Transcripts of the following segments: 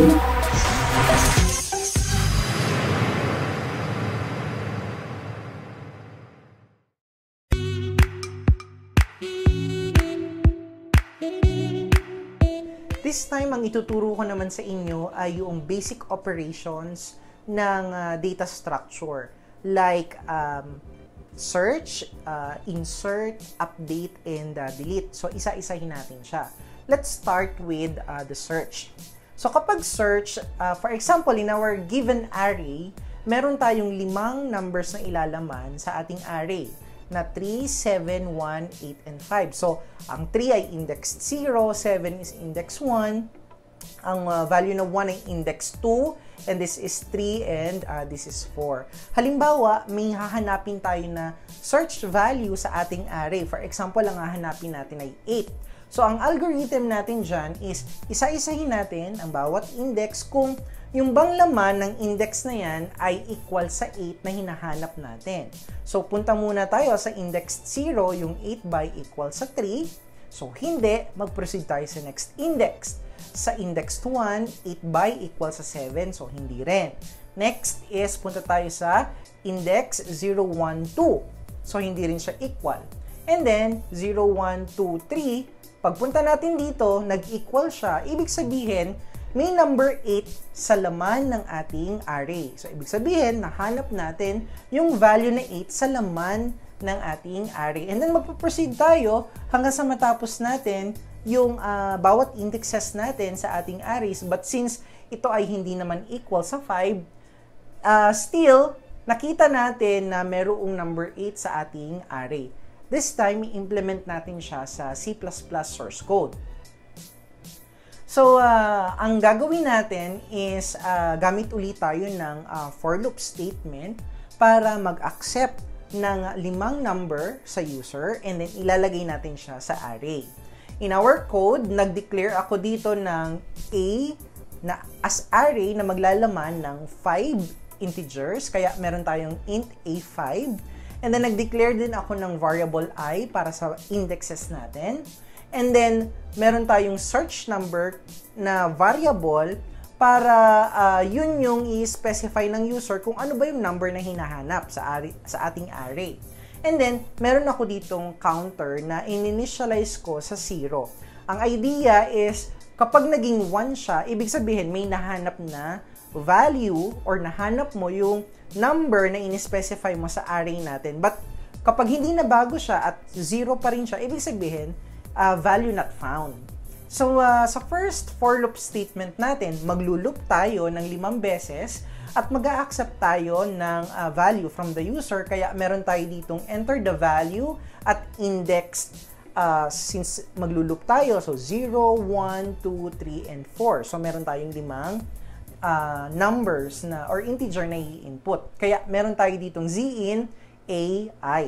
This time, ang ituturo ko naman sa inyo ay yung basic operations ng uh, data structure like um, search, uh, insert, update, and uh, delete. So, isa-isahin natin siya. Let's start with uh, the search. So, kapag search, uh, for example, in our given array, meron tayong limang numbers na ilalaman sa ating array na 3, 7, 1, 8, and 5. So, ang 3 ay index 0, 7 is index 1, ang uh, value ng 1 ay index 2, and this is 3, and uh, this is 4. Halimbawa, may hahanapin tayo na search value sa ating array. For example, ang hahanapin natin ay 8. So, ang algorithm natin dyan is isa-isahin natin ang bawat index kung yung bang laman ng index na yan ay equal sa 8 na hinahanap natin. So, punta muna tayo sa index 0, yung 8 by equal sa 3. So, hindi, mag-proceed tayo sa next index. Sa index 1, 8 by equal sa 7, so hindi rin. Next is, punta tayo sa index 0, 1, 2. So, hindi rin siya equal. And then, 0, 1, 2, 3, pagpunta natin dito, nag-equal siya. Ibig sabihin, may number 8 sa laman ng ating array. So, ibig sabihin, nahanap natin yung value na 8 sa laman ng ating array. And then, magpo-proceed tayo hanggang sa matapos natin yung uh, bawat indexes natin sa ating arrays. But since ito ay hindi naman equal sa 5, uh, still, nakita natin na merong number 8 sa ating array. This time, i-implement natin siya sa C++ source code. So, uh, ang gagawin natin is uh, gamit ulit tayo ng uh, for loop statement para mag-accept ng limang number sa user and then ilalagay natin siya sa array. In our code, nag-declare ako dito ng A na as array na maglalaman ng 5 integers, kaya meron tayong int A5. And then nag-declare din ako ng variable i para sa indexes natin. And then, meron tayong search number na variable para uh, yun yung i-specify ng user kung ano ba yung number na hinahanap sa, ari, sa ating array. And then, meron ako ditong counter na in-initialize ko sa 0. Ang idea is, kapag naging 1 siya, ibig sabihin may nahanap na value or nahanap mo yung number na in-specify mo sa array natin. But kapag hindi na bago siya at 0 pa rin siya, ibig sabihin, uh, value not found. So, uh, sa first for loop statement natin, magluloop tayo ng limang beses at mag accept tayo ng uh, value from the user. Kaya meron tayo ditong enter the value at index uh, since magluloop tayo. So, 0, 1, 2, 3, and 4. So, meron tayong limang uh, numbers na or integer na i-input. Kaya meron tayo ditong zin, a, i.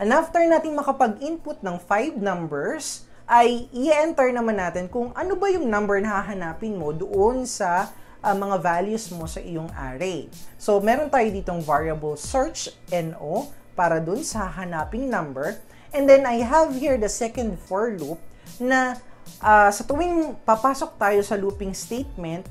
And after natin makapag-input ng 5 numbers, ay i-enter naman natin kung ano ba yung number na hahanapin mo doon sa uh, mga values mo sa iyong array. So, meron tayo ditong variable search, no, para doon sa hahanaping number. And then, I have here the second for loop na uh, sa tuwing papasok tayo sa looping statement,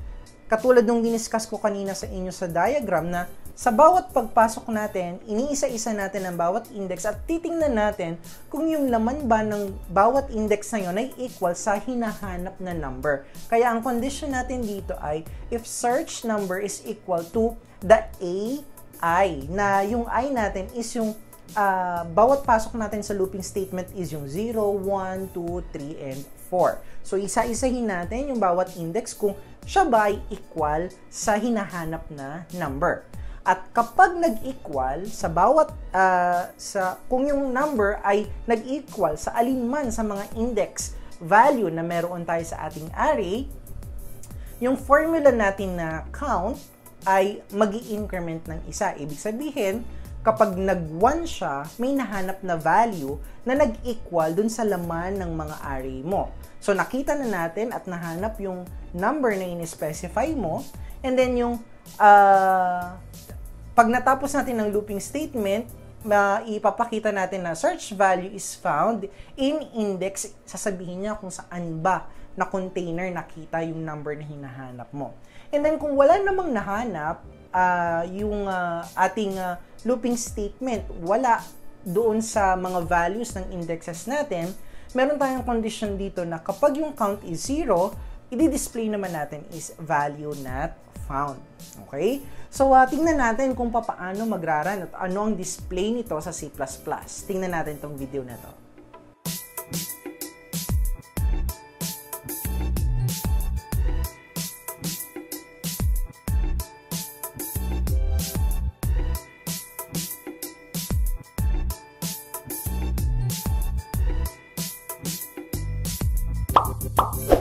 katulad nung diniscuss ko kanina sa inyo sa diagram na sa bawat pagpasok natin, iniisa-isa natin ang bawat index at titingnan natin kung yung laman ba ng bawat index na yun ay equal sa hinahanap na number. Kaya ang condition natin dito ay if search number is equal to the A i na yung i natin is yung uh, bawat pasok natin sa looping statement is yung 0, 1, 2, 3, and 4. So, isa-isahin natin yung bawat index kung siya ba ay equal sa hinahanap na number. At kapag nag-equal sa bawat uh, sa kung yung number ay nag-equal sa alinman sa mga index value na meron tayo sa ating array, yung formula natin na count ay mag increment ng isa. Ibig sabihin, kapag nag-1 siya, may nahanap na value na nag-equal dun sa laman ng mga array mo. So, nakita na natin at nahanap yung number na in-specify mo. And then, yung uh, pag natapos natin ng looping statement, maipapakita natin na search value is found in index, sasabihin niya kung saan ba na container nakita yung number na hinahanap mo. And then kung wala namang nahanap, uh, yung uh, ating uh, looping statement, wala doon sa mga values ng indexes natin, meron tayong condition dito na kapag yung count is 0, i-display naman natin is value not found. Okay? So, uh, tingnan natin kung paano magraran at ano ang display nito sa C++. Tingnan natin tong video na to. Bye.